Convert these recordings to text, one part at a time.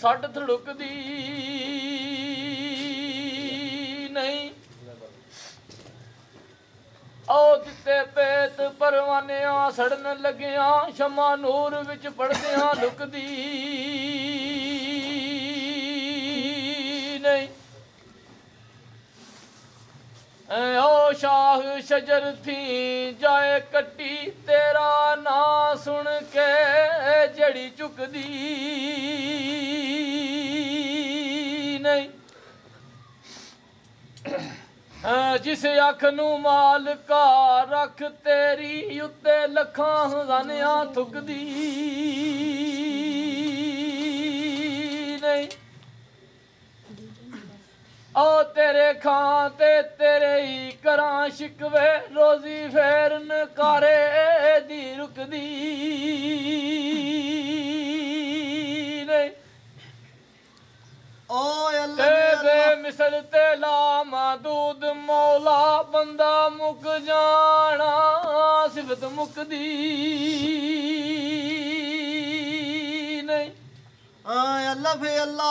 ਸੱਟ ਧੜਕਦੀ ਨਹੀਂ। ਆਓ ਦਿੱਤੇ ਪੇਤ ਪਰਵਾਨਿਆਂ ਸੜਨ ਲੱਗਿਆਂ, ਸ਼ਮਾ ਨੂਰ ਵਿੱਚ ਪੜਦਿਆਂ ਲੁਕਦੀ ਨਹੀਂ। ਓ ਸ਼ਾਹ ਸ਼ਜਰ ਥੀ ਜਾਏ ਕੱਟੀ, ਤੇਰਾ ਨਾਂ ਸੁਣ ਕੇ ਜੜੀ ਚੁੱਕਦੀ ਨਹੀਂ। ਜਿਸ ਅੱਖ ਨੂੰ ਮਾਲਕਾ ਰੱਖ, ਤੇਰੀ ਉੱਤੇ ਲੱਖਾਂ ਹਜ਼ਾਨਿਆਂ ਥੁੱਕਦੀ ਨਹੀਂ। ਓ ਤੇਰੇ ਖਾਂ ਤੇ ਤੇਰੇ ਹੀ ਕਰਾਂ ਸ਼ਿਕਵੇ ਰੋਜ਼ੀ ਫੇਰ ਨਕਾਰੇ ਦੀ ਰੁਕਦੀ ਨਹੀਂ ਓ ਤੇ ਅੱਲਾ। ਬੇਮਿਸਲ ਤੇ ਲਾ ਮਾਦੂਦ ਮੌਲਾ ਬੰਦਾ ਮੁੱਕ ਜਾਣਾ ਸਿਫਤ ਮੁੱਕਦੀ ਨਹੀਂ ਓਏ ਅੱਲਾ ਫੇ ਅੱਲਾ।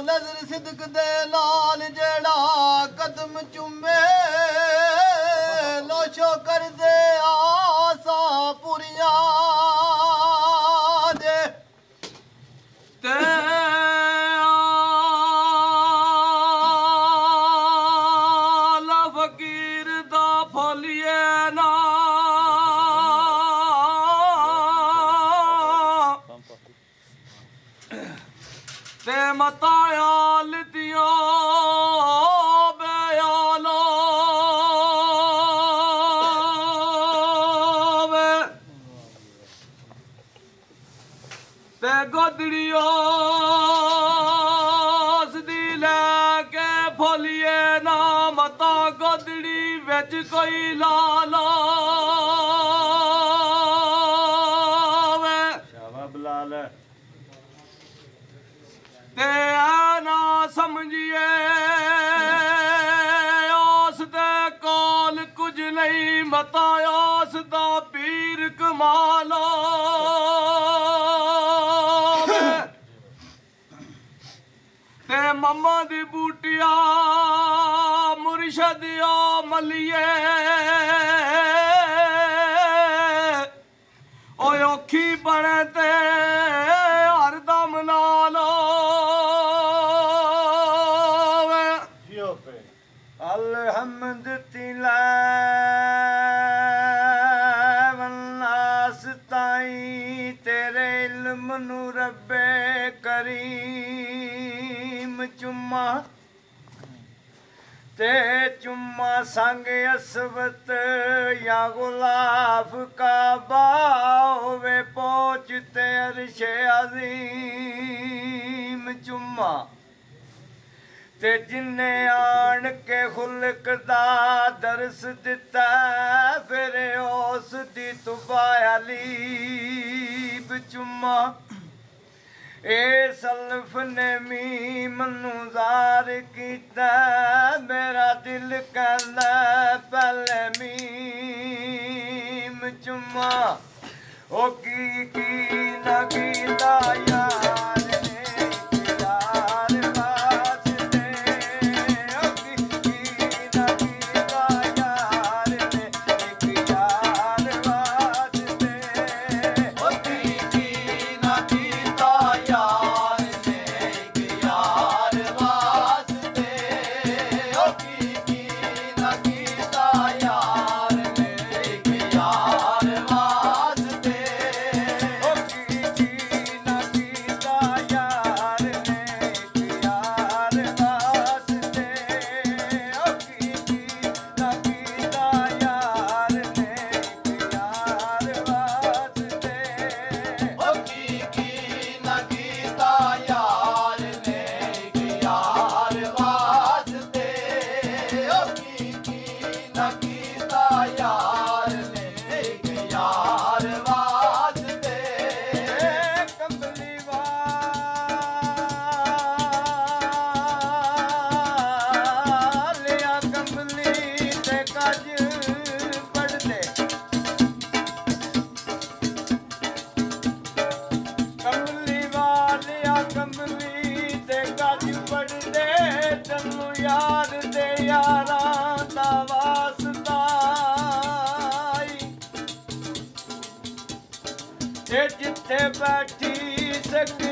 नज़र सिदका कदम चुमे लोशो करुरिया ਤੇ ਮਤਾ ਆਲ ਦਿਓ ਬਿਆਲੋ ਤੇ ਗੋਦੜੀਓ ਦੀ ਲੈ ਕੇ ਫੋਲੀਏ ਨਾ ਮਤਾ, ਗੋਦੜੀ ਵਿੱਚ ਕੋਈ ਲਾ ਪਤਾ ਉਸ ਦਾ ਪੀਰ ਕਮਾਲ ਤੇ ਮੰਮਾ ਦੀ ਬੂਟਿਆ ਮੁਰਸ਼ਦਿਆ ਮਲੀਏ ਓਏ ਔਖੀ ਬਣੇ ਤੇ ਕਰੀਮ ਚੁੰਮਾ। ਤੇ ਚੁੰਮਾ ਸੰਗ ਅਸਵਤ ਜਾਂ ਗੁਲਾਫ ਕਾਬਾ ਹੋਵੇ ਪਹੁੰਚ ਤੇ ਅਰਸ਼ੇ ਅਜ਼ੀਮ ਚੁੰਮਾ। ਤੇ ਜਿਨੇ ਆਣ ਕੇ ਖੁਲਕ ਦਾ ਦਰਸ ਦਿੱਤਾ, ਫਿਰ ਉਸ ਦੀ ਤੁਬਾਇਲੀ ਚੁੰਮਾ। ਏ ਸਲਫ ਨੇ ਮੀ ਮਨੂੰ ਜ਼ਾਰ ਕੀਤਾ, ਮੇਰਾ ਦਿਲ ਕਹਿੰਦਾ ਪਹਿਲੇ ਮੀਮ ਚੁੰਮਾ। ਉਹ ਕੀ ਕੀ ਨਾ ਕੀਤਾ ਯਾਰ। Sexy.